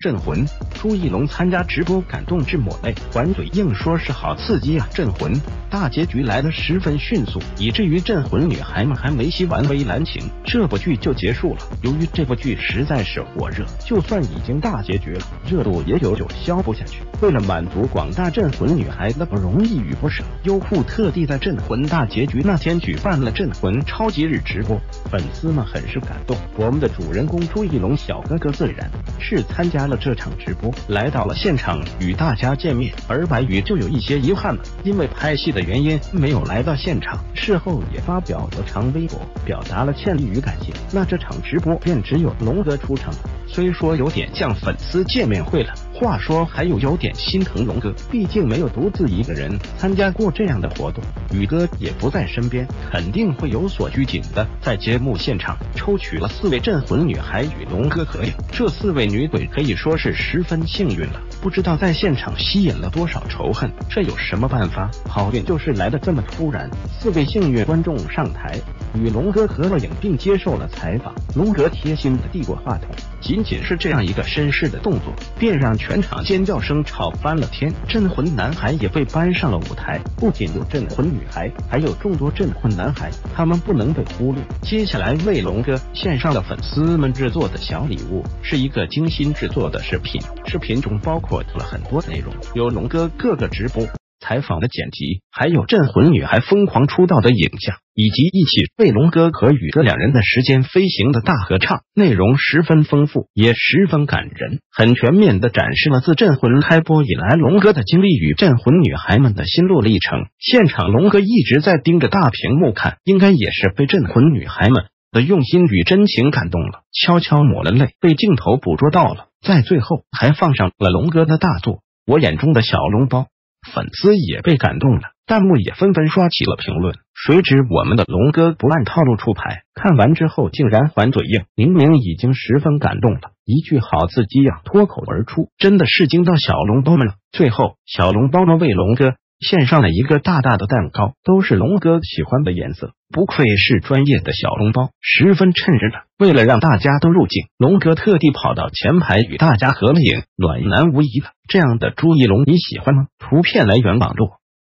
镇魂朱一龙参加直播感动至抹泪，还嘴硬说是好刺激啊！镇魂大结局来的十分迅速，以至于镇魂女孩们还没吸完微蓝情，这部剧就结束了。由于这部剧实在是火热，就算已经大结局了，热度也有久消不下去。为了满足广大镇魂女孩的不容易与不舍，优酷特地在镇魂大结局那天举办了镇魂超级日直播，粉丝们很是感动。我们的主人公朱一龙小哥哥自然是参加了这场直播。来到了现场与大家见面，而白宇就有一些遗憾了，因为拍戏的原因没有来到现场。事后也发表了长微博，表达了歉意与感谢。那这场直播便只有龙哥出场，虽说有点像粉丝见面会了。话说还有有点心疼龙哥，毕竟没有独自一个人参加过这样的活动，宇哥也不在身边，肯定会有所拘谨的。在节目现场抽取了四位镇魂女孩与龙哥合影，这四位女鬼可以说是十分幸运了，不知道在现场吸引了多少仇恨。这有什么办法？好运就是来的这么突然。四位幸运观众上台与龙哥合了影，并接受了采访。龙哥贴心的递过话筒。仅仅是这样一个绅士的动作，便让全场尖叫声吵翻了天。镇魂男孩也被搬上了舞台，不仅有镇魂女孩，还有众多镇魂男孩，他们不能被忽略。接下来为龙哥献上了粉丝们制作的小礼物，是一个精心制作的视频，视频中包括了很多内容，有龙哥各个直播。采访的剪辑，还有镇魂女孩疯狂出道的影像，以及一起为龙哥和宇哥两人的时间飞行的大合唱，内容十分丰富，也十分感人，很全面的展示了自镇魂开播以来龙哥的经历与镇魂女孩们的心路历程。现场龙哥一直在盯着大屏幕看，应该也是被镇魂女孩们的用心与真情感动了，悄悄抹了泪，被镜头捕捉到了。在最后还放上了龙哥的大作《我眼中的小笼包》。粉丝也被感动了，弹幕也纷纷刷起了评论。谁知我们的龙哥不按套路出牌，看完之后竟然还嘴硬，明明已经十分感动了，一句好刺激呀脱口而出，真的是惊到小笼包们了。最后，小笼包们为龙哥。献上了一个大大的蛋糕，都是龙哥喜欢的颜色，不愧是专业的小笼包，十分衬人了。为了让大家都入镜，龙哥特地跑到前排与大家合了影，暖男无疑了。这样的朱一龙你喜欢吗？图片来源网络。